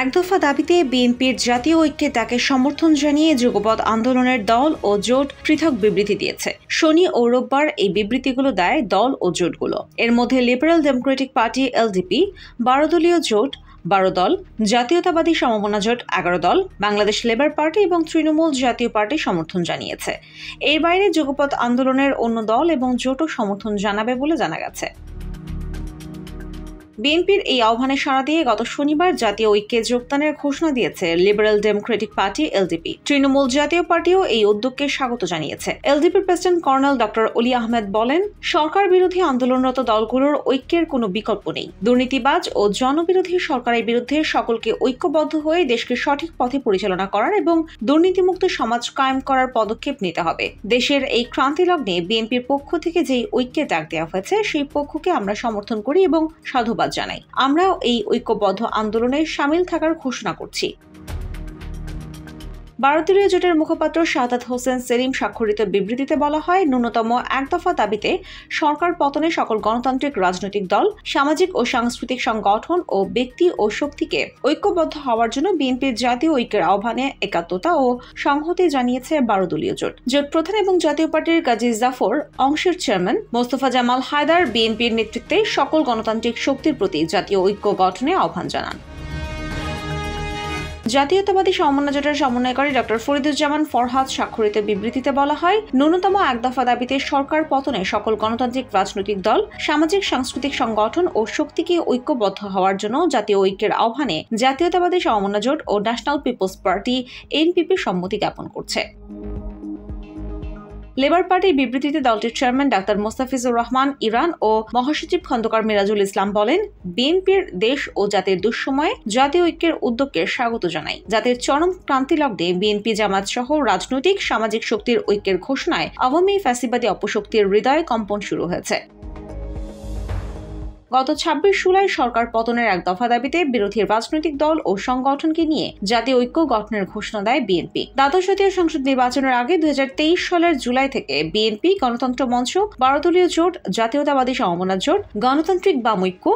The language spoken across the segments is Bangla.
এক দফা দাবিতে বিএনপির জাতীয় ঐক্যের ডাকে সমর্থন জানিয়ে যুগপৎ আন্দোলনের দল ও জোট পৃথক বিবৃতি দিয়েছে। শনি ও রোববার এই বিবৃতিগুলো দেয় দল ও জোটগুলো। এর মধ্যে লিবারেল ডেমোক্রেটিক পার্টি, এলডিপি, বারো দলীয় জোট, বারো দল, জাতীয়তাবাদী সমমনা জোট, এগারো দল, বাংলাদেশ লেবার পার্টি এবং তৃণমূল জাতীয় পার্টি সমর্থন জানিয়েছে। এর বাইরে যুগপৎ আন্দোলনের অন্য দল এবং জোটও সমর্থন জানাবে বলে জানা গেছে। বিএনপির এই আহ্বানে সাড়া দিয়ে গত শনিবার জাতীয় ঐক্যে যোগদানের ঘোষণা দিয়েছে liberal democratic party, LDP. Trinamool Jatiya পার্টিও এই উদ্যোগকে স্বাগত জানিয়েছে। এলডিপির প্রেসিডেন্ট কর্নেল ডক্টর অলি আহমেদ বলেন, সরকার বিরোধী আন্দোলনরত দলগুলোর ঐক্যের কোনো বিকল্প নেই। দুর্নীতিবাজ ও জনবিরোধী সরকারের বিরুদ্ধে সকলকে ঐক্যবদ্ধ হয়ে দেশকে সঠিক পথে পরিচালনা করার এবং দুর্নীতিমুক্ত সমাজ কায়েম করার পদক্ষেপ নিতে হবে। দেশের এই ক্রান্তি লগ্নে বিএনপির পক্ষ থেকে যেই ঐক্যে ডাক দেওয়া হয়েছে, সেই পক্ষকে আমরা সমর্থন করি এবং সাধুবাদ জানাই। আমরাও এই ঐক্যবদ্ধ আন্দোলনে সামিল থাকার ঘোষণা করছি। ভারতীয় জোটের মুখপাত্র শাহাদ হোসেন সেলিম স্বাক্ষরিত বিবৃতিতে বলা হয়, ন্যূনতম এক দফা দাবিতে সরকার পতনে সকল গণতান্ত্রিক রাজনৈতিক দল, সামাজিক ও সাংস্কৃতিক সংগঠন ও ব্যক্তি ও শক্তিকে ঐক্যবদ্ধ হওয়ার জন্য বিএনপির জাতীয় ঐক্যের আহ্বানে একাত্মতা ও সংহতি জানিয়েছে বারো দলীয় জোট। জোট প্রধান এবং জাতীয় পার্টির গাজী জাফর অংশের চেয়ারম্যান মোস্তফা জামাল হায়দার বিএনপির নেতৃত্বে সকল গণতান্ত্রিক শক্তির প্রতি জাতীয় ঐক্য গঠনে আহ্বান জানান। জাতীয়তাবাদী সমন্বয় জোটের সমন্বয়কারী ডক্টর ফরিদুজ্জামান ফরহাদ স্বাক্ষরিত বিবৃতিতে বলা হয়, ন্যূনতম এক দফা দাবিতে সরকার পতনে সকল গণতান্ত্রিক রাজনৈতিক দল, সামাজিক সাংস্কৃতিক সংগঠন ও শক্তিকে ঐক্যবদ্ধ হওয়ার জন্য জাতীয় ঐক্যের আহ্বানে জাতীয়তাবাদী সমন্বয় জোট ও ন্যাশনাল পিপলস পার্টি, এনপিপি সম্মতি জ্ঞাপন করছে। লেবার পার্টির বিবৃতিতে দলটির chairman doctor Mostafizur Rahman, Iran ও মহাসচিব খন্দকার মিরাজুল ইসলাম বলেন, বিএনপির দেশ ও জাতির দুঃসময়ে জাতীয় ঐক্যের উদ্যোগকে স্বাগত জানাই। জাতির চরম ক্রান্তি লগ্নে বিএনপি জামাত সহ রাজনৈতিক সামাজিক শক্তির ঐক্যের ঘোষণায় আওয়ামী ফ্যাসিবাদী অপশক্তির হৃদয় কম্পন শুরু হয়েছে। গত ছাব্বিশ জুলাই সরকার পতনের এক দফা দাবিতে বিরোধী রাজনৈতিক দল ও সংগঠনকে নিয়ে জাতীয় ঐক্য গঠনের ঘোষণা দেয় বিএনপি। দ্বাদশ জাতীয় সংসদ নির্বাচনের আগে দুই সালের জুলাই থেকে বিএনপি গণতন্ত্র মঞ্চ বারো দলীয় জোট, জাতীয়তাবাদী সমমনা জোট, গণতান্ত্রিক বাম ঐক্য,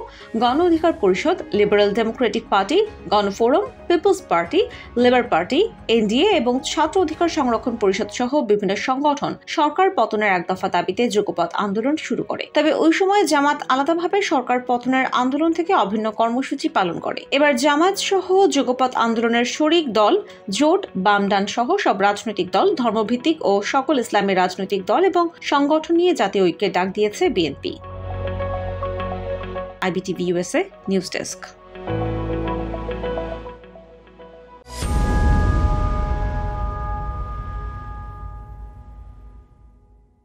Gono Odhikar Parishad, liberal democratic party Gonoforum peoples party, labour party, NDA এবং ছাত্র অধিকার সংরক্ষণ পরিষদ সহ বিভিন্ন সংগঠন সরকার পতনের এক দফা দাবিতে যুগপৎ আন্দোলন শুরু করে। তবে ওই সময় জামাত আলাদাভাবে সরকার সরকার পতনের আন্দোলন থেকে অভিন্ন কর্মসূচি পালন করে। এবার জামায়াত সহ যুগপৎ আন্দোলনের শরিক দল, জোট বামডান সহ সব রাজনৈতিক দল, ধর্মভিত্তিক ও সকল ইসলামী রাজনৈতিক দল এবং সংগঠন নিয়ে জাতীয় ঐক্যের ডাক দিয়েছে BNP. IBTV USA news desk.